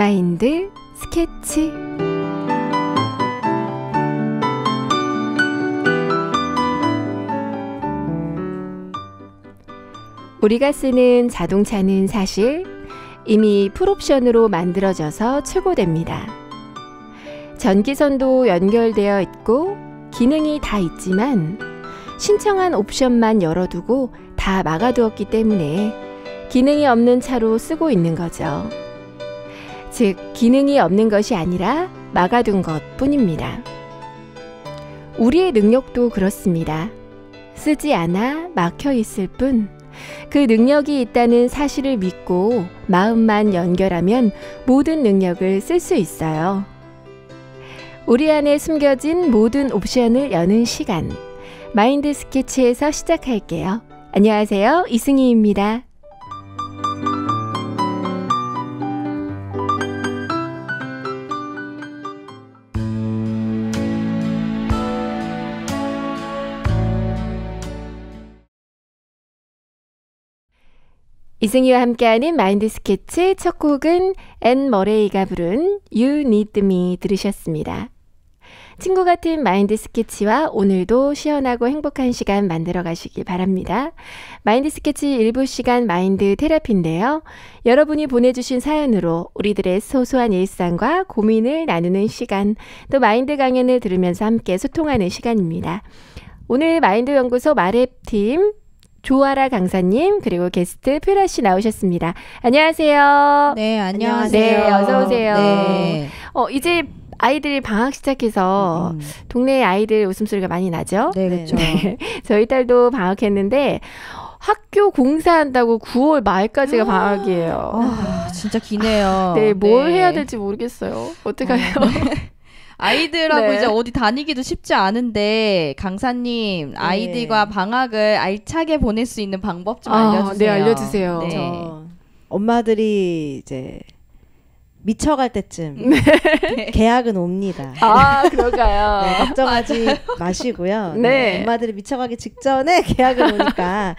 마인드 스케치 우리가 쓰는 자동차는 사실 이미 풀옵션으로 만들어져서 출고됩니다. 전기선도 연결되어 있고 기능이 다 있지만 신청한 옵션만 열어두고 다 막아두었기 때문에 기능이 없는 차로 쓰고 있는 거죠. 즉, 기능이 없는 것이 아니라 막아둔 것 뿐입니다. 우리의 능력도 그렇습니다. 쓰지 않아 막혀 있을 뿐, 그 능력이 있다는 사실을 믿고 마음만 연결하면 모든 능력을 쓸 수 있어요. 우리 안에 숨겨진 모든 옵션을 여는 시간. 마인드 스케치에서 시작할게요. 안녕하세요. 이승희입니다. 이승희와 함께하는 마인드 스케치 첫 곡은 앤 머레이가 부른 You Needed Me 들으셨습니다. 친구 같은 마인드 스케치와 오늘도 시원하고 행복한 시간 만들어 가시길 바랍니다. 마인드 스케치 일부 시간 마인드 테라피인데요. 여러분이 보내주신 사연으로 우리들의 소소한 일상과 고민을 나누는 시간, 또 마인드 강연을 들으면서 함께 소통하는 시간입니다. 오늘 마인드 연구소 마랩팀 조아라 강사님 그리고 게스트 표라 씨 나오셨습니다. 안녕하세요. 네, 안녕하세요. 네, 어서 오세요. 네. 어 이제 아이들이 방학 시작해서 음. 동네 아이들 웃음소리가 많이 나죠. 네, 그렇죠. 네. 저희 딸도 방학했는데 학교 공사한다고 9월 말까지가 방학이에요. 아, 진짜 기네요. 네, 뭘 해야 될지 모르겠어요. 어떡해요? 아이들하고 네. 이제 어디 다니기도 쉽지 않은데 강사님 아이들과 방학을 알차게 보낼 수 있는 방법 좀 아, 알려주세요. 네, 알려주세요. 네. 저 엄마들이 이제 미쳐갈 때쯤 네. 계약은 옵니다. 아, 그럴까요? 네, 걱정하지 마시고요. 네. 엄마들이 미쳐가기 직전에 계약을 오니까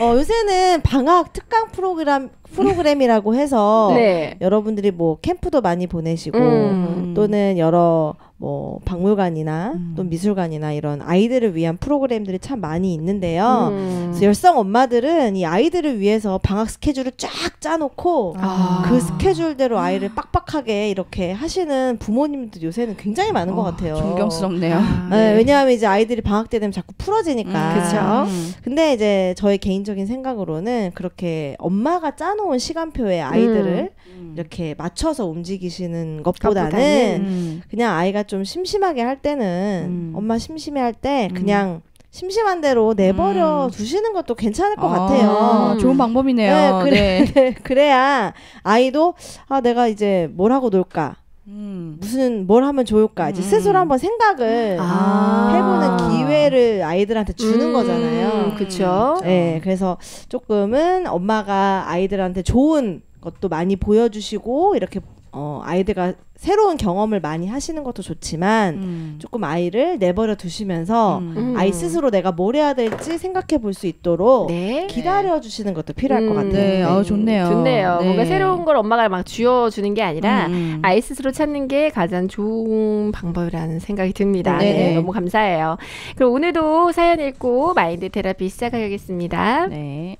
어, 요새는 방학 특강 프로그램 프로그램이라고 해서 네. 여러분들이 뭐 캠프도 많이 보내시고 음. 또는 여러 뭐 박물관이나 음. 또 미술관이나 이런 아이들을 위한 프로그램들이 참 많이 있는데요. 음. 그래서 열성 엄마들은 이 아이들을 위해서 방학 스케줄을 쫙 짜놓고 아. 그 스케줄대로 아이를 빡빡하게 이렇게 하시는 부모님들 요새는 굉장히 많은 것 어, 같아요. 존경스럽네요. 아, 네, 왜냐하면 이제 아이들이 방학 때 되면 자꾸 풀어지니까. 음. 근데 이제 저의 개인적인 생각으로는 그렇게 엄마가 짜놓은 시간표에 아이들을 음. 이렇게 맞춰서 움직이시는 것보다는. 그냥 아이가 좀 심심하게 할 때는 음. 엄마 심심해 할때 음. 그냥 심심한 대로 내버려 음. 두시는 것도 괜찮을 것 아, 같아요. 좋은 방법이네요. 네, 그래, 네. 그래야 아이도 아 내가 이제 뭘 하고 놀까 음. 무슨 뭘 하면 좋을까 이제 음. 스스로 한번 생각을 아. 해보는 기회를 아이들한테 주는 음, 거잖아요. 그쵸. 네, 그래서 조금은 엄마가 아이들한테 좋은 것도 많이 보여주시고 이렇게 어, 아이들과 새로운 경험을 많이 하시는 것도 좋지만 음. 조금 아이를 내버려 두시면서 음. 음. 아이 스스로 내가 뭘 해야 될지 생각해 볼 수 있도록 네. 기다려 주시는 것도 필요할 것 음, 같아요. 네, 아, 좋네요. 좋네요. 네. 뭔가 새로운 걸 엄마가 막 쥐어 주는 게 아니라 음, 음. 아이 스스로 찾는 게 가장 좋은 방법이라는 생각이 듭니다. 네. 네, 너무 감사해요. 그럼 오늘도 사연 읽고 마인드 테라피 시작하겠습니다. 네.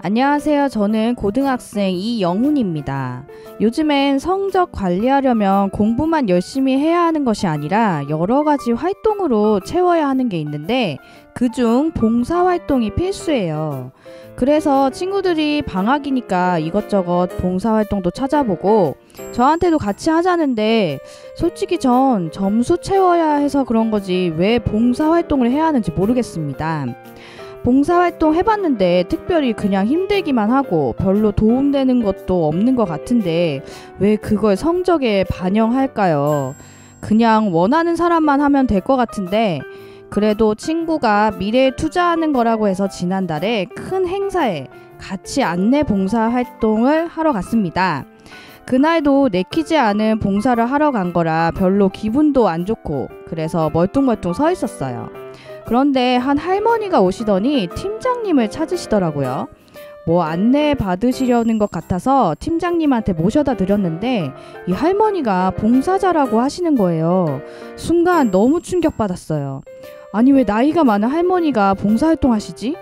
안녕하세요. 저는 고등학생 이영훈입니다. 요즘엔 성적 관리하려면 공부만 열심히 해야 하는 것이 아니라 여러 가지 활동으로 채워야 하는 게 있는데 그중 봉사 활동이 필수예요. 그래서 친구들이 방학이니까 이것저것 봉사 활동도 찾아보고 저한테도 같이 하자는데 솔직히 전 점수 채워야 해서 그런 거지 왜 봉사 활동을 해야 하는지 모르겠습니다. 봉사활동 해봤는데 특별히 그냥 힘들기만 하고 별로 도움되는 것도 없는 것 같은데 왜 그걸 성적에 반영할까요? 그냥 원하는 사람만 하면 될 것 같은데 그래도 친구가 미래에 투자하는 거라고 해서 지난달에 큰 행사에 같이 안내 봉사 활동을 하러 갔습니다. 그날도 내키지 않은 봉사를 하러 간 거라 별로 기분도 안 좋고 그래서 멀뚱멀뚱 서 있었어요. 그런데 한 할머니가 오시더니 팀장님을 찾으시더라고요. 뭐 안내 받으시려는 것 같아서 팀장님한테 모셔다 드렸는데 이 할머니가 봉사자라고 하시는 거예요. 순간 너무 충격받았어요. 아니 왜 나이가 많은 할머니가 봉사활동 하시지?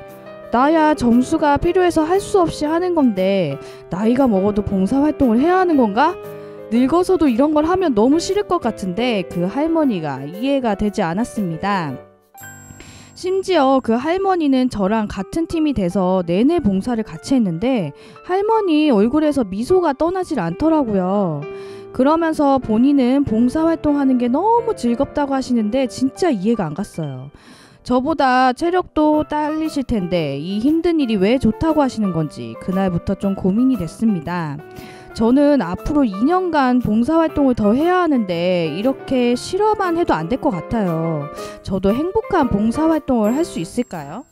나야 점수가 필요해서 할 수 없이 하는 건데 나이가 먹어도 봉사활동을 해야 하는 건가? 늙어서도 이런 걸 하면 너무 싫을 것 같은데 그 할머니가 이해가 되지 않았습니다. 심지어 그 할머니는 저랑 같은 팀이 돼서 내내 봉사를 같이 했는데 할머니 얼굴에서 미소가 떠나질 않더라고요. 그러면서 본인은 봉사활동하는 게 너무 즐겁다고 하시는데 진짜 이해가 안 갔어요. 저보다 체력도 딸리실 텐데 이 힘든 일이 왜 좋다고 하시는 건지 그날부터 좀 고민이 됐습니다. 저는 앞으로 2년간 봉사활동을 더 해야 하는데 이렇게 싫어만 해도 안 될 것 같아요. 저도 행복한 봉사활동을 할 수 있을까요?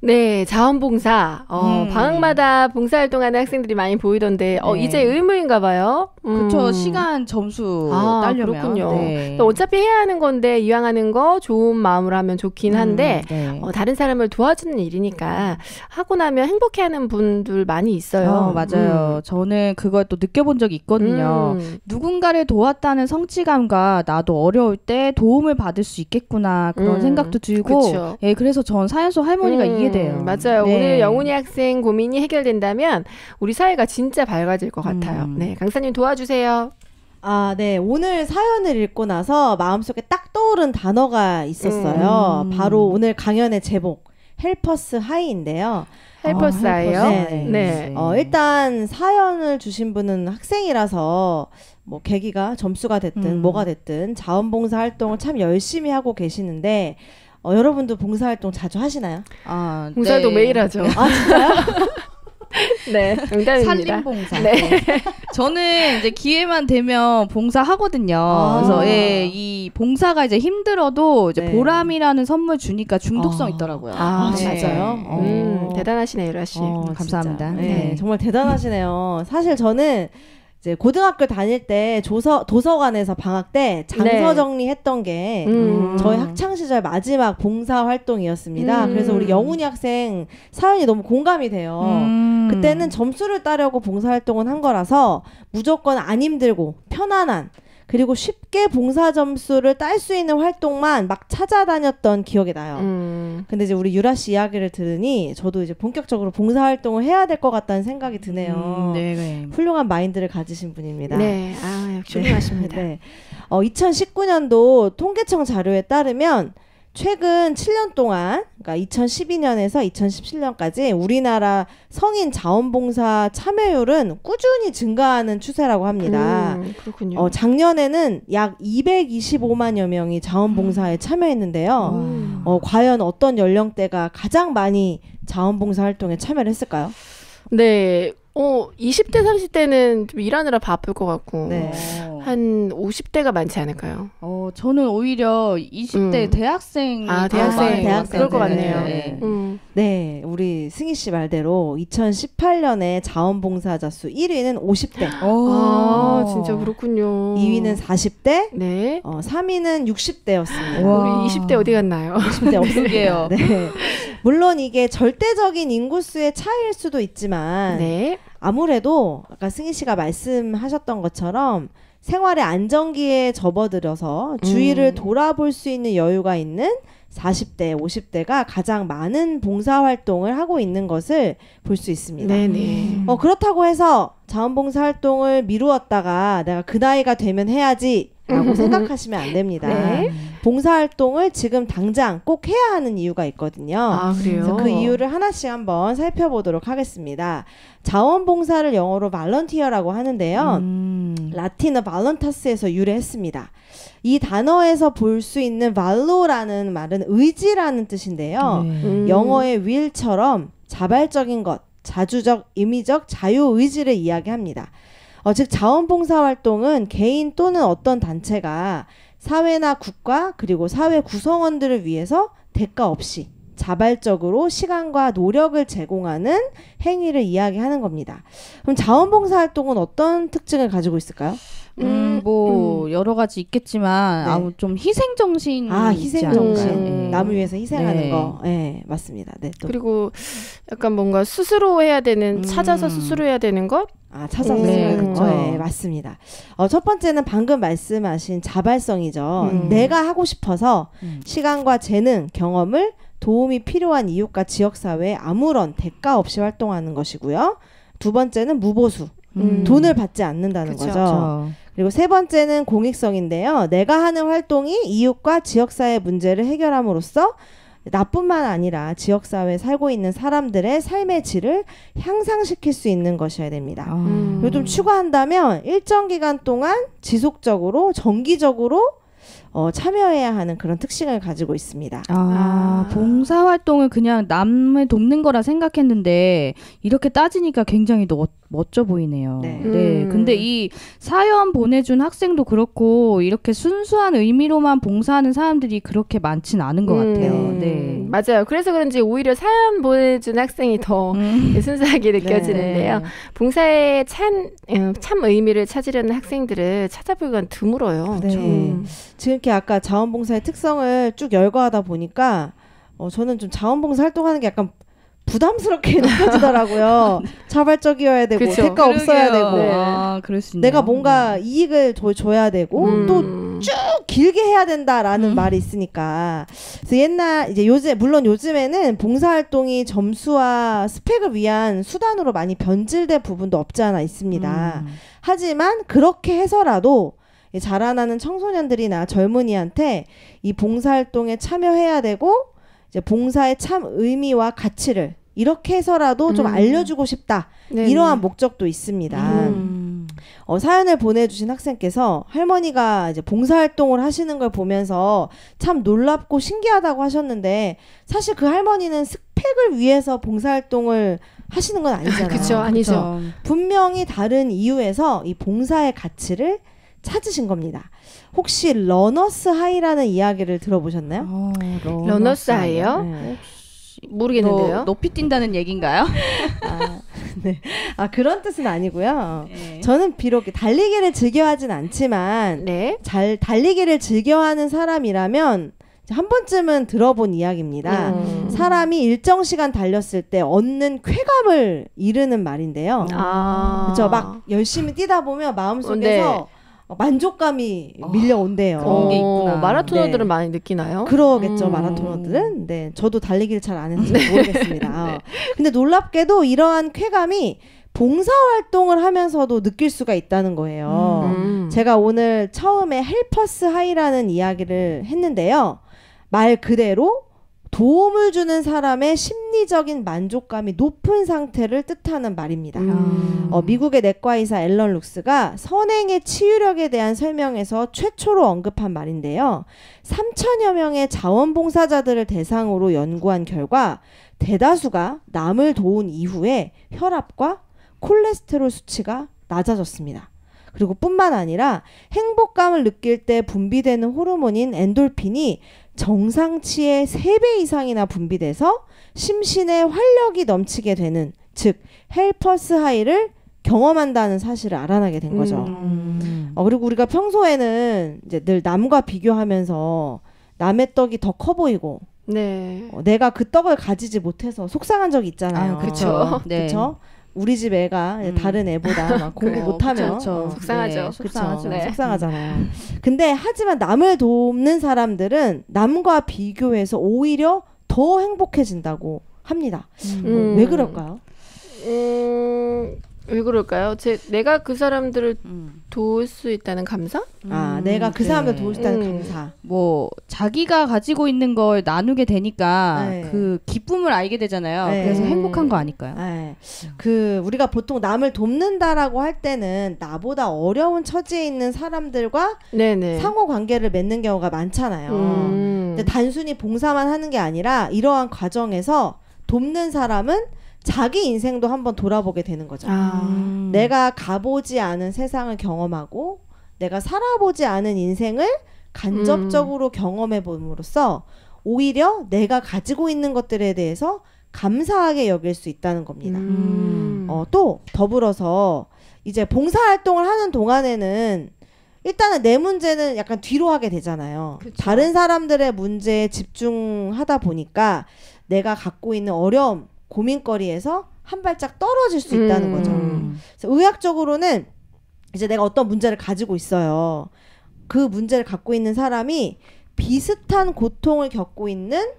네, 자원봉사. 어, 음. 방학마다 봉사활동하는 학생들이 많이 보이던데, 어, 네. 이제 의무인가 봐요. 그쵸 음. 시간 점수 아, 딸려면 그렇군요. 네. 또 어차피 해야 하는 건데, 이왕하는 거 좋은 마음으로 하면 좋긴 한데, 음, 네. 어, 다른 사람을 도와주는 일이니까, 하고 나면 행복해 하는 분들 많이 있어요. 어, 맞아요. 저는 그걸 또 느껴본 적이 있거든요. 음. 누군가를 도왔다는 성취감과 나도 어려울 때 도움을 받을 수 있겠구나 그런 음, 생각도 들고 그쵸. 예 그래서 전 사연소 할머니가 음, 이해돼요. 맞아요. 네. 오늘 영훈이 학생 고민이 해결된다면 우리 사회가 진짜 밝아질 것 같아요. 음. 네, 강사님 도와주 세요. 아, 네. 오늘 사연을 읽고 나서 마음속에 딱 떠오른 단어가 있었어요. 음. 바로 오늘 강연의 제목. 헬퍼스 하이인데요. 헬퍼스예요. 아, 네. 네. 어, 일단 사연을 주신 분은 학생이라서 뭐 계기가 점수가 됐든 음. 뭐가 됐든 자원봉사 활동을 참 열심히 하고 계시는데 어, 여러분도 봉사활동 자주 하시나요? 아, 봉사도 네. 매일 하죠. 아 진짜요? 네, 농담입니다. 산림봉사. 네. 네. 저는 이제 기회만 되면 봉사하거든요. 아. 그래서 예, 이 봉사가 이제 힘들어도 이제 네. 보람이라는 선물 주니까 중독성 아. 있더라고요. 아, 아, 진짜요? 음, 어. 대단하시네, 유라 씨. 어, 감사합니다. 진짜. 네. 네, 정말 대단하시네요. 사실 저는 이제 고등학교 다닐 때 조서 도서관에서 방학 때 장서 네. 정리했던 게 음. 저희 학창 시절 마지막 봉사 활동이었습니다. 음. 그래서 우리 영훈이 학생 사연이 너무 공감이 돼요. 음. 그때는 점수를 따려고 봉사 활동은 한 거라서 무조건 안 힘들고 편안한 그리고 쉽게 봉사 점수를 딸 수 있는 활동만 막 찾아다녔던 기억이 나요. 음. 근데 이제 우리 유라 씨 이야기를 들으니 저도 이제 본격적으로 봉사 활동을 해야 될 것 같다는 생각이 드네요. 음, 네, 네. 훌륭한 마인드를 가지신 분입니다. 네, 아, 역시 훌륭하십니다. 네. 어, 2019년도 통계청 자료에 따르면 최근 7년 동안, 그러니까 2012년에서 2017년까지 우리나라 성인 자원봉사 참여율은 꾸준히 증가하는 추세라고 합니다. 음, 그렇군요. 어, 작년에는 약 225만여 명이 자원봉사에 참여했는데요. 음. 어, 과연 어떤 연령대가 가장 많이 자원봉사 활동에 참여를 했을까요? 네, 어, 20대, 30대는 좀 일하느라 바쁠 것 같고, 네. 어. 한 50대가 많지 않을까요? 어, 저는 오히려 20대 음. 대학생 아, 대학생. 대학생. 그럴 것 같네요. 네. 음. 네, 우리 승희 씨 말대로 2018년에 자원봉사자 수 1위는 50대, 아, 진짜 그렇군요. 2위는 40대, 네. 어, 3위는 60대였습니다. 와. 우리 20대 어디 갔나요? 60대 없습니다. 그러게요. 네. 물론 이게 절대적인 인구수의 차이일 수도 있지만 네. 아무래도 아까 승희 씨가 말씀하셨던 것처럼 생활의 안정기에 접어들어서 주위를 음. 돌아볼 수 있는 여유가 있는 40대, 50대가 가장 많은 봉사 활동을 하고 있는 것을 볼 수 있습니다. 네네. 어, 그렇다고 해서 자원봉사 활동을 미루었다가 내가 그 나이가 되면 해야지 라고 생각하시면 안 됩니다. 네. 봉사 활동을 지금 당장 꼭 해야 하는 이유가 있거든요. 아, 그래요? 그래서 그 이유를 하나씩 한번 살펴보도록 하겠습니다. 자원봉사를 영어로 발런티어라고 하는데요. 음. 라틴어 발런타스에서 유래했습니다. 이 단어에서 볼 수 있는 발로라는 말은 의지라는 뜻인데요. 네. 음. 영어의 will처럼 자발적인 것, 자주적, 임의적 자유 의지를 이야기합니다. 어, 즉 자원봉사 활동은 개인 또는 어떤 단체가 사회나 국가 그리고 사회 구성원들을 위해서 대가 없이 자발적으로 시간과 노력을 제공하는 행위를 이야기하는 겁니다. 그럼 자원봉사 활동은 어떤 특징을 가지고 있을까요? 음, 뭐 여러 가지 있겠지만 네. 아무 좀 희생 정신이 아, 희생? 정신. 음. 남을 위해서 희생하는 네. 거. 예, 맞습니다. 네, 또. 그리고 약간 뭔가 스스로 해야 되는 음. 찾아서 스스로 해야 되는 것. 아, 찾아서 네, 네, 그쵸. 네, 맞습니다. 어, 첫 번째는 방금 말씀하신 자발성이죠. 음. 내가 하고 싶어서 음. 시간과 재능, 경험을 도움이 필요한 이웃과 지역 사회에 아무런 대가 없이 활동하는 것이고요. 두 번째는 무보수. 음. 돈을 받지 않는다는 그쵸. 거죠. 그렇죠. 그리고 세 번째는 공익성인데요. 내가 하는 활동이 이웃과 지역사회 문제를 해결함으로써 나뿐만 아니라 지역사회에 살고 있는 사람들의 삶의 질을 향상시킬 수 있는 것이어야 됩니다. 아. 음. 그리고 좀 추가한다면 일정 기간 동안 지속적으로 정기적으로 어, 참여해야 하는 그런 특징을 가지고 있습니다. 아, 아. 봉사 활동을 그냥 남을 돕는 거라 생각했는데 이렇게 따지니까 굉장히 멋, 멋져 보이네요. 네. 음. 근데 이 사연 보내준 학생도 그렇고 이렇게 순수한 의미로만 봉사하는 사람들이 그렇게 많진 않은 것 같아요. 음. 네. 맞아요. 그래서 그런지 오히려 사연 보내준 학생이 더 음. 순수하게 느껴지는데요. 네. 봉사에 참, 음, 참 의미를 찾으려는 학생들을 찾아보기가 드물어요. 네. 좀. 지금 이렇게 아까 자원봉사의 특성을 쭉 열거하다 보니까 어, 저는 좀 자원봉사 활동하는 게 약간 부담스럽게 느껴지더라고요. 자발적이어야 되고 그쵸. 대가 없어야 그러게요. 되고 아, 그럴 수 있네요. 내가 뭔가 이익을 더 줘야 되고 음. 또쭉 길게 해야 된다라는 음. 말이 있으니까 그래서 옛날 이제 요즘 물론 요즘에는 봉사활동이 점수와 스펙을 위한 수단으로 많이 변질된 부분도 없지 않아 있습니다. 음. 하지만 그렇게 해서라도 이 자라나는 청소년들이나 젊은이한테 이 봉사활동에 참여해야 되고 이제 봉사의 참 의미와 가치를 이렇게 해서라도 좀 음. 알려주고 싶다 네네. 이러한 목적도 있습니다. 음. 어, 사연을 보내주신 학생께서 할머니가 이제 봉사활동을 하시는 걸 보면서 참 놀랍고 신기하다고 하셨는데 사실 그 할머니는 스펙을 위해서 봉사활동을 하시는 건 아니잖아요. 그쵸, 아니죠. 그쵸. 분명히 다른 이유에서 이 봉사의 가치를 찾으신 겁니다. 혹시 runner's high라는 이야기를 들어보셨나요? 어, runner's high요? 네. 모르겠는데요. 너, 높이 뛴다는 얘기인가요? 아, 네. 아 그런 뜻은 아니고요. 네. 저는 비록 달리기를 즐겨하진 않지만 네. 잘 달리기를 즐겨하는 사람이라면 한 번쯤은 들어본 이야기입니다. 음. 사람이 일정 시간 달렸을 때 얻는 쾌감을 이르는 말인데요. 아. 그렇죠. 막 열심히 뛰다 보면 마음속에서 어, 만족감이 어, 밀려온대요. 그런 게 있구나. 마라토너들은 네. 많이 느끼나요? 그러겠죠 음. 마라토너들은 네 저도 달리기를 잘 안 해서 잘 모르겠습니다 어. 근데 놀랍게도 이러한 쾌감이 봉사 활동을 하면서도 느낄 수가 있다는 거예요 음. 제가 오늘 처음에 헬퍼스 하이라는 이야기를 했는데요 말 그대로 도움을 주는 사람의 심리적인 만족감이 높은 상태를 뜻하는 말입니다 음. 어, 미국의 내과 의사 앨런 룩스가 선행의 치유력에 대한 설명에서 최초로 언급한 말인데요. 3천여 명의 자원봉사자들을 대상으로 연구한 결과 대다수가 남을 도운 이후에 혈압과 콜레스테롤 수치가 낮아졌습니다. 그리고 뿐만 아니라 행복감을 느낄 때 분비되는 호르몬인 엔돌핀이 정상치의 3배 이상이나 분비돼서 심신에 활력이 넘치게 되는 즉 helper's high를 경험한다는 사실을 알아내게 된 거죠. 음. 어, 그리고 우리가 평소에는 이제 늘 남과 비교하면서 남의 떡이 더 커 보이고 네. 어, 내가 그 떡을 가지지 못해서 속상한 적이 있잖아요. 아, 그렇죠. 네. 그렇죠? 우리 집 애가 음. 다른 애보다 막 공부. 못하면 그쵸, 그쵸. 어, 속상하죠. 네. 속상하죠. 네. 속상하잖아요. 근데 하지만 남을 돕는 사람들은 남과 비교해서 오히려 더 행복해진다고 합니다. 음. 왜 그럴까요? 음, 왜 그럴까요? 제 내가 그 사람들을 음. 도울 수 있다는 감사? 아, 음, 내가 그 네. 사람을 도울 수 있다는 음. 감사. 뭐 자기가 가지고 있는 걸 나누게 되니까 네. 그 기쁨을 알게 되잖아요. 네. 그래서 음. 행복한 거 아닐까요? 네. 그 우리가 보통 남을 돕는다라고 할 때는 나보다 어려운 처지에 있는 사람들과 네네. 상호 관계를 맺는 경우가 많잖아요. 음. 근데 단순히 봉사만 하는 게 아니라 이러한 과정에서 돕는 사람은 자기 인생도 한번 돌아보게 되는 거죠. 아. 음. 내가 가보지 않은 세상을 경험하고 내가 살아보지 않은 인생을 간접적으로 경험해 봄으로써 오히려 내가 가지고 있는 것들에 대해서 감사하게 여길 수 있다는 겁니다. 음. 어, 또 더불어서 이제 봉사활동을 하는 동안에는 일단은 내 문제는 약간 뒤로 하게 되잖아요. 그쵸. 다른 사람들의 문제에 집중하다 보니까 내가 갖고 있는 어려움, 고민거리에서 한 발짝 떨어질 수 있다는 음. 거죠. 음. 그래서 의학적으로는 이제 내가 어떤 문제를 가지고 있어요. 그 문제를 갖고 있는 사람이 비슷한 고통을 겪고 있는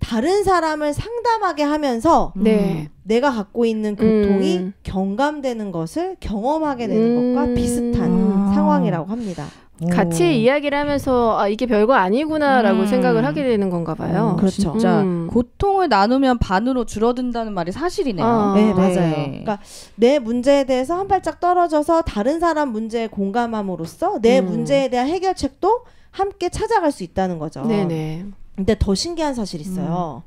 다른 사람을 상담하게 하면서 네. 내가 갖고 있는 고통이 음. 경감되는 것을 경험하게 되는 음. 것과 비슷한 아. 상황이라고 합니다. 같이 오. 이야기를 하면서 아 이게 별거 아니구나라고 음. 생각을 하게 되는 건가 봐요. 어, 그렇죠. 진짜 음. 고통을 나누면 반으로 줄어든다는 말이 사실이네요. 아. 네, 맞아요. 그러니까 내 문제에 대해서 한 발짝 떨어져서 다른 사람 문제에 공감함으로써 내 음. 문제에 대한 해결책도 함께 찾아갈 수 있다는 거죠. 네네. 근데 더 신기한 사실이 있어요.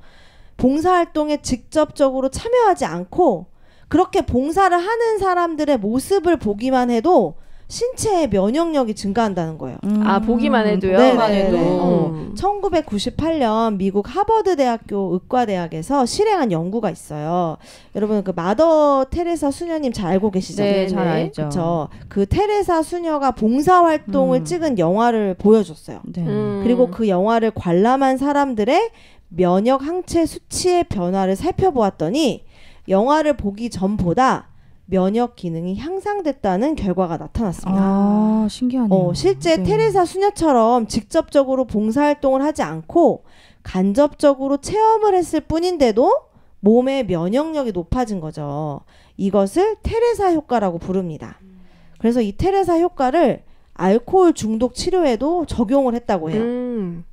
봉사활동에 직접적으로 참여하지 않고 그렇게 봉사를 하는 사람들의 모습을 보기만 해도 신체의 면역력이 증가한다는 거예요. 음. 아 보기만 해도요. 네, 보기만 네, 해도. 네. 어. 음. 1998년 미국 하버드 대학교 의과대학에서 실행한 연구가 있어요. 여러분 그 마더 테레사 수녀님 잘 알고 계시죠? 네, 잘 네네. 알죠. 그렇죠. 그 테레사 수녀가 봉사 활동을 음. 찍은 영화를 보여줬어요. 네. 음. 그리고 그 영화를 관람한 사람들의 면역 항체 수치의 변화를 살펴보았더니 영화를 보기 전보다 면역 기능이 향상됐다는 결과가 나타났습니다. 아 신기하네요. 어, 실제 네. 테레사 수녀처럼 직접적으로 봉사활동을 하지 않고 간접적으로 체험을 했을 뿐인데도 몸의 면역력이 높아진 거죠. 이것을 테레사 효과라고 부릅니다. 그래서 이 테레사 효과를 알코올 중독 치료에도 적용을 했다고 해요. 음.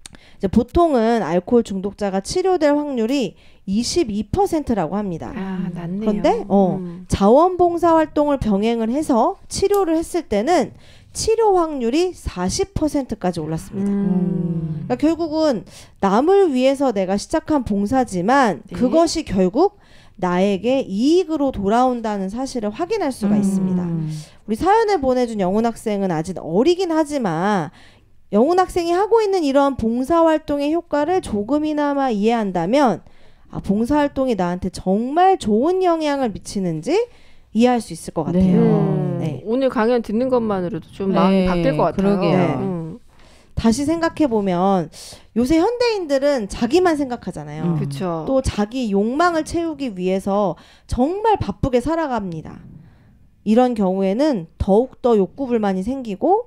이제 보통은 알코올 중독자가 치료될 확률이 22%라고 합니다. 아 낫네요. 그런데, 어, 음. 자원봉사 활동을 병행을 해서 치료를 했을 때는 치료 확률이 40%까지 올랐습니다. 음. 그러니까 결국은 남을 위해서 내가 시작한 봉사지만 네. 그것이 결국 나에게 이익으로 돌아온다는 사실을 확인할 수가 음. 있습니다. 우리 사연을 보내준 영훈 학생은 아직 어리긴 하지만 영훈 학생이 하고 있는 이런 봉사활동의 효과를 조금이나마 이해한다면 아, 봉사활동이 나한테 정말 좋은 영향을 미치는지 이해할 수 있을 것 같아요. 네. 음. 네. 오늘 강연 듣는 것만으로도 좀 네, 마음이 바뀔 것 같아요. 그러게요. 네. 음. 다시 생각해 보면 요새 현대인들은 자기만 생각하잖아요. 음. 그렇죠. 또 자기 욕망을 채우기 위해서 정말 바쁘게 살아갑니다. 이런 경우에는 더욱 더 욕구 불만이 생기고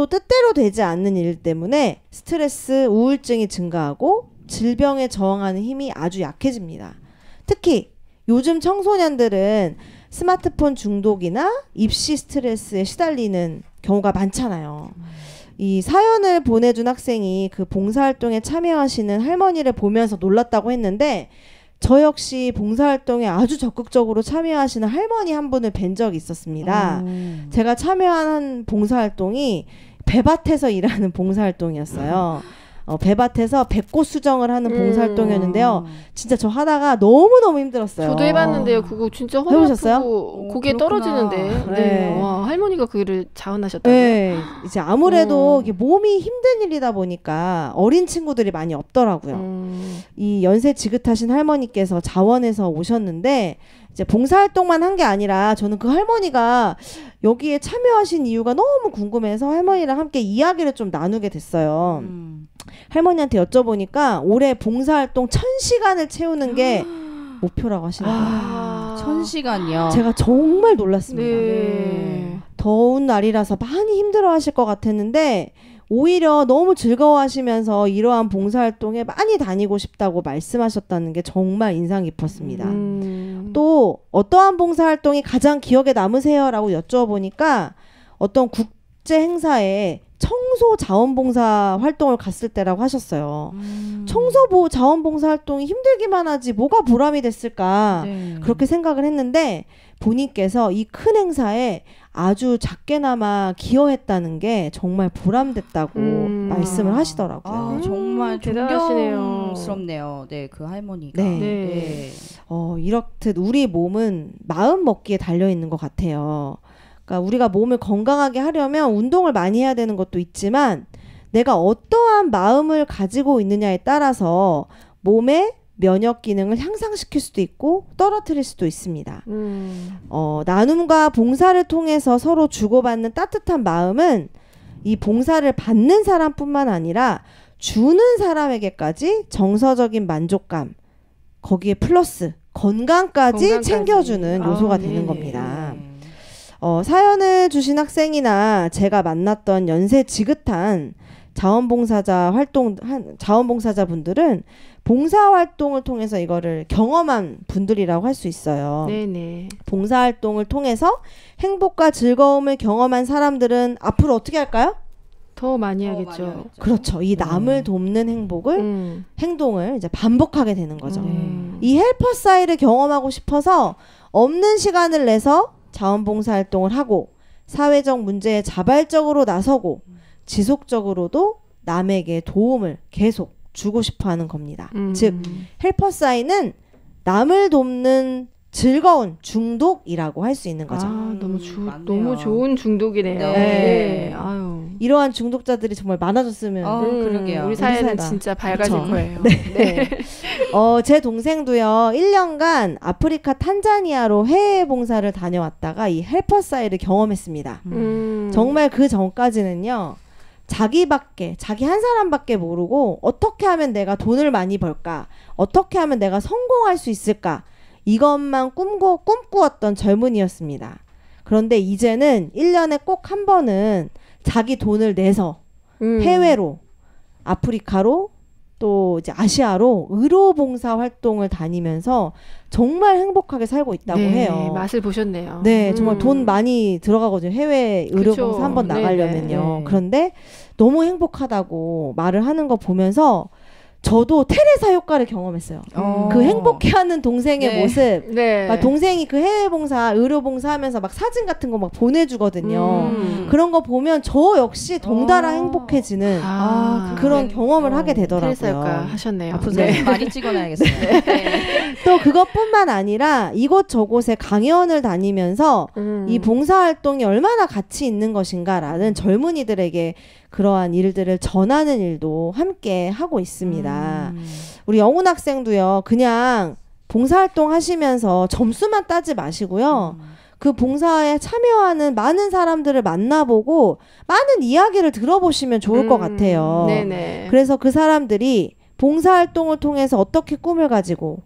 또 뜻대로 되지 않는 일 때문에 스트레스, 우울증이 증가하고 질병에 저항하는 힘이 아주 약해집니다. 특히 요즘 청소년들은 스마트폰 중독이나 입시 스트레스에 시달리는 경우가 많잖아요. 이 사연을 보내준 학생이 그 봉사활동에 참여하시는 할머니를 보면서 놀랐다고 했는데 저 역시 봉사활동에 아주 적극적으로 참여하시는 할머니 한 분을 뵌 적이 있었습니다. 음. 제가 참여한 봉사활동이 배밭에서 일하는 봉사활동이었어요. 어, 배밭에서 백꽃 수정을 하는 음. 봉사활동이었는데요. 진짜 저 하다가 너무 너무 힘들었어요. 저도 해봤는데요. 그거 진짜 허리 해보셨어요? 아프고 어, 고개 그렇구나. 떨어지는데. 네. 네. 와 할머니가 그를 자원하셨다고요? 네, 이제 아무래도 음. 이게 몸이 힘든 일이다 보니까 어린 친구들이 많이 없더라고요. 음. 이 연세 지긋하신 할머니께서 자원에서 오셨는데 이제 봉사활동만 한 게 아니라 저는 그 할머니가 여기에 참여하신 이유가 너무 궁금해서 할머니랑 함께 이야기를 좀 나누게 됐어요. 음. 할머니한테 여쭤보니까 올해 봉사활동 천 시간을 채우는 게 목표라고 하시는 거예요. 아, 천 시간이요. 제가 정말 놀랐습니다. 네. 더운 날이라서 많이 힘들어 하실 것 같았는데 오히려 너무 즐거워하시면서 이러한 봉사활동에 많이 다니고 싶다고 말씀하셨다는 게 정말 인상 깊었습니다. 음. 또 어떠한 봉사활동이 가장 기억에 남으세요? 라고 여쭤보니까 어떤 국제 행사에 청소 자원봉사 활동을 갔을 때라고 하셨어요. 음. 청소보 자원봉사 활동이 힘들기만 하지 뭐가 보람이 됐을까 네. 그렇게 생각을 했는데 본인께서 이 큰 행사에 아주 작게나마 기여했다는 게 정말 보람됐다고 음. 말씀을 하시더라고요. 아, 음, 정말 대단하시네요. 존경스럽네요. 네, 그 할머니가. 네. 네. 어, 이렇듯 우리 몸은 마음 먹기에 달려 있는 것 같아요. 그러니까 우리가 몸을 건강하게 하려면 운동을 많이 해야 되는 것도 있지만 내가 어떠한 마음을 가지고 있느냐에 따라서 몸의 면역 기능을 향상시킬 수도 있고 떨어뜨릴 수도 있습니다. 음. 어, 나눔과 봉사를 통해서 서로 주고받는 따뜻한 마음은 이 봉사를 받는 사람뿐만 아니라 주는 사람에게까지 정서적인 만족감 거기에 플러스 건강까지, 건강까지. 챙겨주는 요소가 아, 되는 네네. 겁니다. 어, 사연을 주신 학생이나 제가 만났던 연세 지긋한 자원봉사자 활동 한 자원봉사자 분들은 봉사 활동을 통해서 이거를 경험한 분들이라고 할 수 있어요. 네네. 봉사 활동을 통해서 행복과 즐거움을 경험한 사람들은 앞으로 어떻게 할까요? 더 많이 하겠죠. 그렇죠. 이 남을 돕는 행복을 음. 행동을 이제 반복하게 되는 거죠. 음. 이 헬퍼 사이를 경험하고 싶어서 없는 시간을 내서 자원봉사 활동을 하고 사회적 문제에 자발적으로 나서고 지속적으로도 남에게 도움을 계속 주고 싶어 하는 겁니다. 음. 즉 헬퍼 사이는 남을 돕는 즐거운 중독이라고 할 수 있는 거죠. 아, 너무 주. 너무 좋은 중독이네요. 네. 네. 아유. 이러한 중독자들이 정말 많아졌으면 어, 음, 그러게요. 우리 우리 사회는 사회가. 진짜 밝아질 그쵸. 거예요. 네. 어, 제 동생도요, 1년간 아프리카 탄자니아로 해외 봉사를 다녀왔다가 이 헬퍼 사이를 경험했습니다. 음. 정말 그 전까지는요, 자기밖에, 자기 한 사람밖에 모르고, 어떻게 하면 내가 돈을 많이 벌까? 어떻게 하면 내가 성공할 수 있을까? 이것만 꿈고, 꿈꾸었던 젊은이였습니다. 그런데 이제는 1년에 꼭 한 번은 자기 돈을 내서 음. 해외로 아프리카로 또 이제 아시아로 의료 봉사 활동을 다니면서 정말 행복하게 살고 있다고 네, 해요. 맛을 보셨네요. 네, 정말 음. 돈 많이 들어가거든요. 해외 의료. 봉사 한번 네네. 나가려면요. 네. 그런데 너무 행복하다고 말을 하는 거 보면서 저도 테레사 효과를 경험했어요. 어. 그 행복해하는 동생의 네. 모습. 네. 막 동생이 그 해외 봉사, 의료 봉사 하면서 막 사진 같은 거 막 보내주거든요. 음. 그런 거 보면 저 역시 덩달아 어. 행복해지는 아, 그런 그러네. 경험을 어, 하게 되더라고요. 테레사 효과 하셨네요. 앞으로 네. 많이 찍어놔야겠어요. 네. 또 그것뿐만 아니라 이곳 저곳에 강연을 다니면서 음. 이 봉사활동이 얼마나 가치 있는 것인가라는 젊은이들에게 그러한 일들을 전하는 일도 함께 하고 있습니다. 음. 우리 영훈 학생도요, 그냥 봉사활동 하시면서 점수만 따지 마시고요. 음. 그 봉사에 참여하는 많은 사람들을 만나보고 많은 이야기를 들어보시면 좋을 것 음. 같아요. 네네. 그래서 그 사람들이 봉사활동을 통해서 어떻게 꿈을 가지고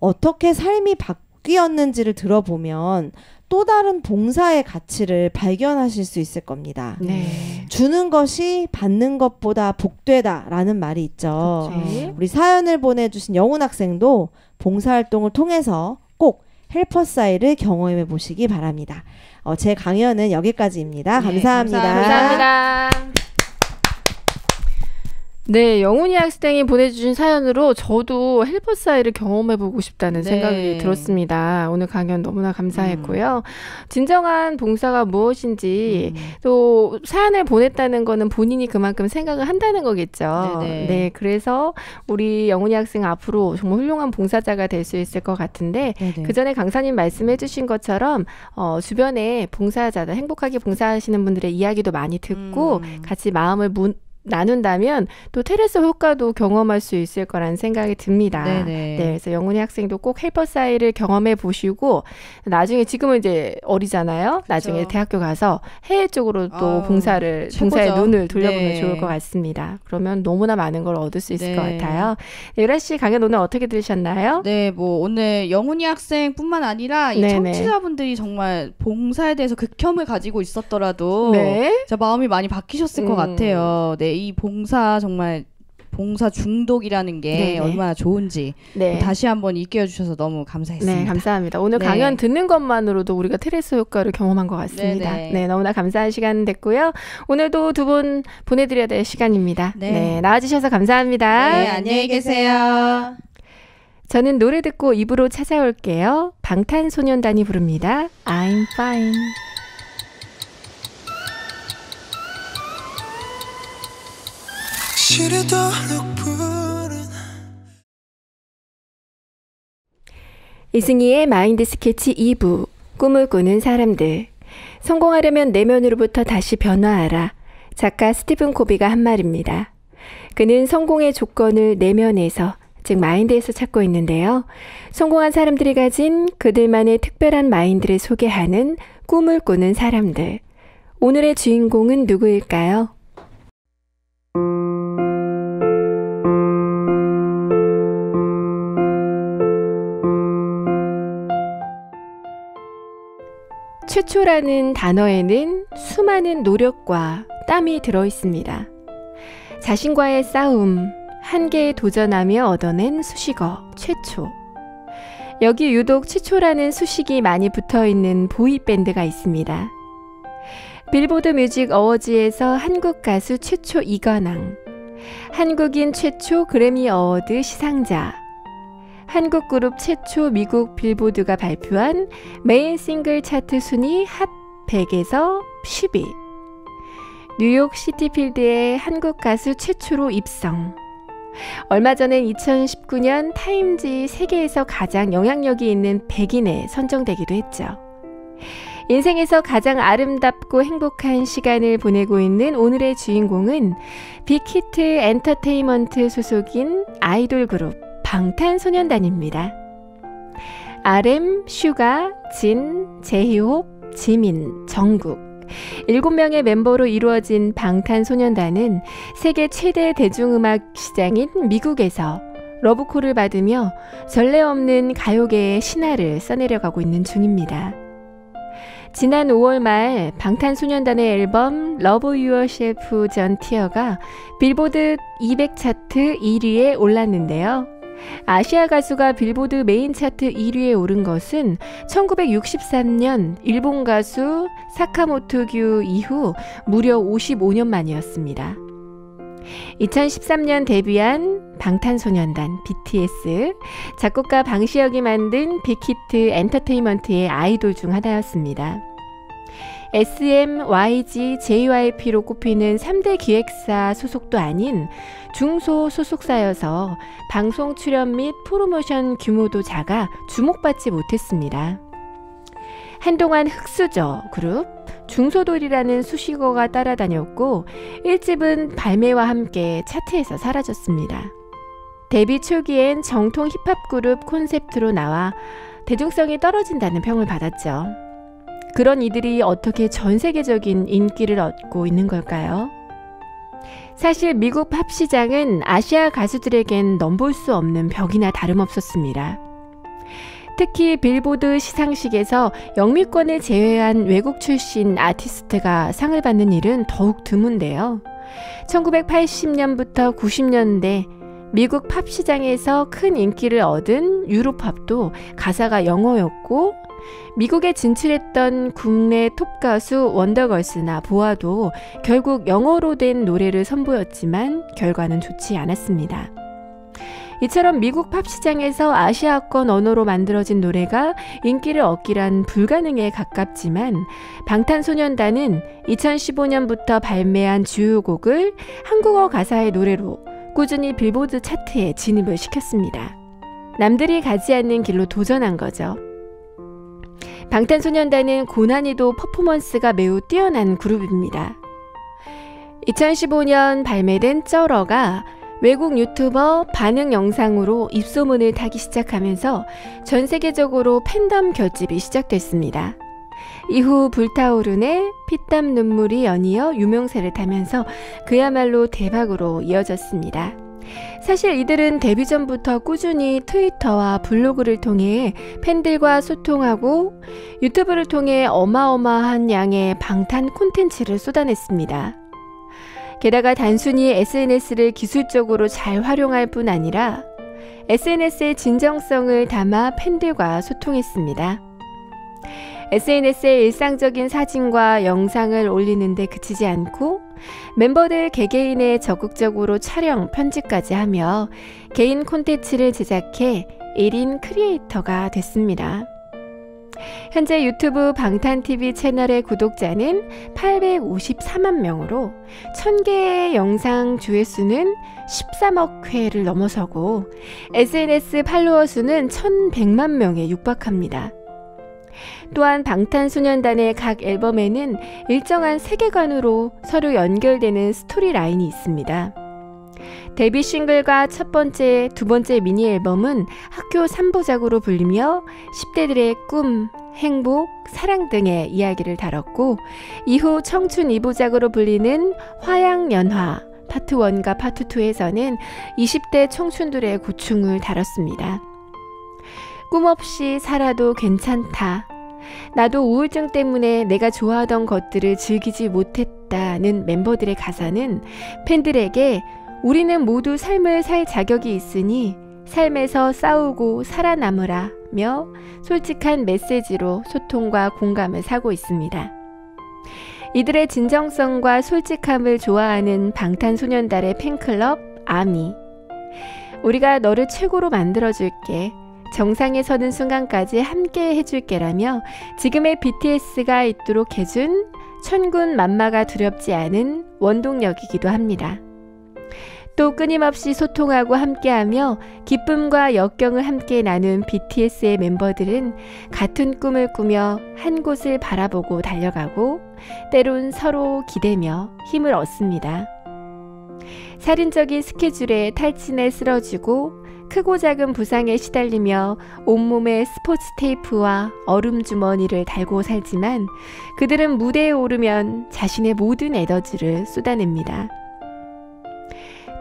어떻게 삶이 바뀌 었는지를 들어보면 또 다른 봉사의 가치를 발견하실 수 있을 겁니다. 네. 주는 것이 받는 것보다 복되다라는 말이 있죠. 그치. 우리 사연을 보내주신 영훈 학생도 봉사활동을 통해서 꼭 헬퍼 사이를 경험해 보시기 바랍니다. 어, 제 강연은 여기까지입니다. 네, 감사합니다. 감사합니다. 네, 영훈이 학생이 보내주신 사연으로 저도 헬퍼 사이를 경험해보고 싶다는 네. 생각이 들었습니다. 오늘 강연 너무나 감사했고요. 진정한 봉사가 무엇인지 음. 또 사연을 보냈다는 거는 본인이 그만큼 생각을 한다는 거겠죠. 네네. 네, 그래서 우리 영훈이 학생 앞으로 정말 훌륭한 봉사자가 될 수 있을 것 같은데 네네. 그 전에 강사님 말씀해주신 것처럼 어, 주변에 봉사자들 행복하게 봉사하시는 분들의 이야기도 많이 듣고 음. 같이 마음을 문, 나눈다면 또 테레스 효과도 경험할 수 있을 거라는 생각이 듭니다. 네네. 네, 그래서 영훈이 학생도 꼭 헬퍼 사이를 경험해 보시고 나중에 지금은 이제 어리잖아요. 나중에. 대학교 가서 해외 쪽으로 또 아우, 봉사를 최고죠. 봉사의 눈을 돌려보면 네. 좋을 것 같습니다. 그러면 너무나 많은 걸 얻을 수 있을 네. 것 같아요. 네, 유라 씨 강연 오늘 어떻게 들으셨나요? 네, 뭐 오늘 영훈이 학생뿐만 아니라 이. 청취자분들이 정말 봉사에 대해서 극혐을 가지고 있었더라도 네. 마음이 많이 바뀌셨을 것 음. 같아요. 네, 이 봉사 정말 봉사 중독이라는 게 네네. 얼마나 좋은지 네. 다시 한번 일깨워 주셔서 너무 감사했습니다. 네, 감사합니다. 오늘 네. 강연 듣는 것만으로도 우리가 테레스 효과를 경험한 것 같습니다. 네네. 네, 너무나 감사한 시간 됐고요. 오늘도 두 분 보내드려야 될 시간입니다. 네, 네. 나와주셔서 감사합니다. 네, 안녕히 계세요. 저는 노래 듣고 입으로 찾아올게요. 방탄소년단이 부릅니다. I'm fine. 이승희의 마인드 스케치 2부 꿈을 꾸는 사람들 성공하려면 내면으로부터 다시 변화하라 작가 스티븐 코비가 한 말입니다. 그는 성공의 조건을 내면에서 즉 마인드에서 찾고 있는데요. 성공한 사람들이 가진 그들만의 특별한 마인드를 소개하는 꿈을 꾸는 사람들. 오늘의 주인공은 누구일까요? 최초라는 단어에는 수많은 노력과 땀이 들어 있습니다. 자신과의 싸움, 한계에 도전하며 얻어낸 수식어 최초. 여기 유독 최초라는 수식이 많이 붙어 있는 보이밴드가 있습니다. 빌보드 뮤직 어워즈에서 한국 가수 최초 이관왕, 한국인 최초 그래미 어워드 시상자, 한국 그룹 최초 미국 빌보드가 발표한 메인 싱글 차트 순위 핫 100에서 10위. 뉴욕 시티필드의 한국 가수 최초로 입성. 얼마 전엔 2019년 타임지 세계에서 가장 영향력이 있는 100인에 선정되기도 했죠. 인생에서 가장 아름답고 행복한 시간을 보내고 있는 오늘의 주인공은 빅히트 엔터테인먼트 소속인 아이돌 그룹 방탄소년단입니다. RM, 슈가, 진, 제이홉, 지민, 정국 7명의 멤버로 이루어진 방탄소년단은 세계 최대 대중음악 시장인 미국에서 러브콜을 받으며 전례 없는 가요계의 신화를 써내려가고 있는 중입니다. 지난 5월 말 방탄소년단의 앨범 Love Yourself 전 Tear가 빌보드 200 차트 1위에 올랐는데요. 아시아 가수가 빌보드 메인 차트 1위에 오른 것은 1963년 일본 가수 사카모토규 이후 무려 55년 만이었습니다. 2013년 데뷔한 방탄소년단 BTS 작곡가 방시혁이 만든 빅히트 엔터테인먼트의 아이돌 중 하나였습니다. SM, YG, JYP로 꼽히는 3대 기획사 소속도 아닌 중소 소속사여서 방송 출연 및 프로모션 규모도 작아 주목받지 못했습니다. 한동안 흑수저 그룹 중소돌이라는 수식어가 따라다녔고 1집은 발매와 함께 차트에서 사라졌습니다. 데뷔 초기엔 정통 힙합 그룹 콘셉트로 나와 대중성이 떨어진다는 평을 받았죠. 그런 이들이 어떻게 전 세계적인 인기를 얻고 있는 걸까요? 사실 미국 팝 시장은 아시아 가수들에겐 넘볼 수 없는 벽이나 다름없었습니다. 특히 빌보드 시상식에서 영미권을 제외한 외국 출신 아티스트가 상을 받는 일은 더욱 드문데요. 1980년부터 90년대 미국 팝 시장에서 큰 인기를 얻은 유로팝도 가사가 영어였고 미국에 진출했던 국내 톱 가수 원더걸스나 보아도 결국 영어로 된 노래를 선보였지만 결과는 좋지 않았습니다. 이처럼 미국 팝 시장에서 아시아권 언어로 만들어진 노래가 인기를 얻기란 불가능에 가깝지만 방탄소년단은 2015년부터 발매한 주요 곡을 한국어 가사의 노래로 꾸준히 빌보드 차트에 진입을 시켰습니다. 남들이 가지 않는 길로 도전한 거죠. 방탄소년단은 고난이도 퍼포먼스가 매우 뛰어난 그룹입니다. 2015년 발매된 쩔어가 외국 유튜버 반응 영상으로 입소문을 타기 시작하면서 전 세계적으로 팬덤 결집이 시작됐습니다. 이후 불타오르네 피땀 눈물이 연이어 유명세를 타면서 그야말로 대박으로 이어졌습니다. 사실 이들은 데뷔 전부터 꾸준히 트위터와 블로그를 통해 팬들과 소통하고 유튜브를 통해 어마어마한 양의 방탄 콘텐츠를 쏟아냈습니다. 게다가 단순히 SNS를 기술적으로 잘 활용할 뿐 아니라 SNS의 진정성을 담아 팬들과 소통했습니다. SNS에 일상적인 사진과 영상을 올리는데 그치지 않고 멤버들 개개인의 적극적으로 촬영, 편집까지 하며 개인 콘텐츠를 제작해 1인 크리에이터가 됐습니다. 현재 유튜브 방탄TV 채널의 구독자는 854만 명으로 1000개의 영상 조회수는 13억 회를 넘어서고 SNS 팔로워 수는 1100만 명에 육박합니다. 또한 방탄소년단의 각 앨범에는 일정한 세계관으로 서로 연결되는 스토리 라인이 있습니다. 데뷔 싱글과 첫 번째, 두 번째 미니 앨범은 학교 3부작으로 불리며 10대들의 꿈, 행복, 사랑 등의 이야기를 다뤘고 이후 청춘 2부작으로 불리는 화양연화 파트 1과 파트 2에서는 20대 청춘들의 고충을 다뤘습니다. 꿈 없이 살아도 괜찮다. 나도 우울증 때문에 내가 좋아하던 것들을 즐기지 못했다는 멤버들의 가사는 팬들에게 우리는 모두 삶을 살 자격이 있으니 삶에서 싸우고 살아남으라며 솔직한 메시지로 소통과 공감을 사고 있습니다. 이들의 진정성과 솔직함을 좋아하는 방탄소년단의 팬클럽 아미. 우리가 너를 최고로 만들어줄게. 정상에 서는 순간까지 함께 해줄게라며 지금의 BTS가 있도록 해준 천군 만마가 두렵지 않은 원동력이기도 합니다. 또 끊임없이 소통하고 함께하며 기쁨과 역경을 함께 나눈 BTS의 멤버들은 같은 꿈을 꾸며 한 곳을 바라보고 달려가고 때론 서로 기대며 힘을 얻습니다. 살인적인 스케줄에 탈진에 쓰러지고 크고 작은 부상에 시달리며 온몸에 스포츠 테이프와 얼음 주머니를 달고 살지만 그들은 무대에 오르면 자신의 모든 에너지를 쏟아냅니다.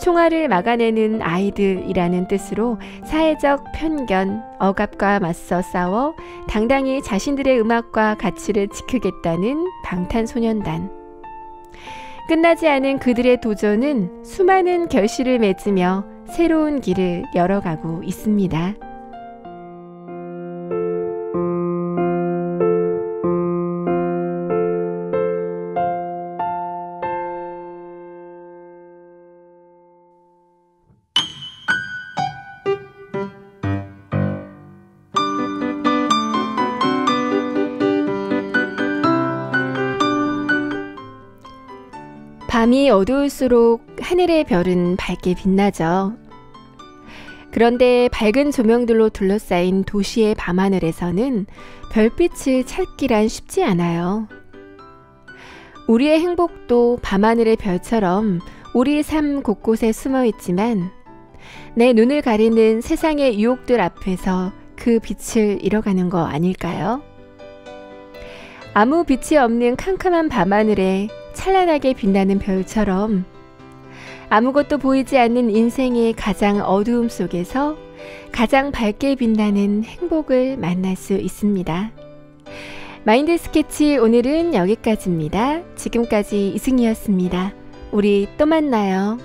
총알을 막아내는 아이들이라는 뜻으로 사회적 편견, 억압과 맞서 싸워 당당히 자신들의 음악과 가치를 지키겠다는 방탄소년단. 끝나지 않은 그들의 도전은 수많은 결실을 맺으며 새로운 길을 열어가고 있습니다. 밤이 어두울수록 하늘의 별은 밝게 빛나죠. 그런데 밝은 조명들로 둘러싸인 도시의 밤하늘에서는 별빛을 찾기란 쉽지 않아요. 우리의 행복도 밤하늘의 별처럼 우리 삶 곳곳에 숨어 있지만 내 눈을 가리는 세상의 유혹들 앞에서 그 빛을 잃어가는 거 아닐까요? 아무 빛이 없는 캄캄한 밤하늘에 찬란하게 빛나는 별처럼 아무것도 보이지 않는 인생의 가장 어두움 속에서 가장 밝게 빛나는 행복을 만날 수 있습니다. 마인드 스케치 오늘은 여기까지입니다. 지금까지 이승이었습니다. 우리 또 만나요.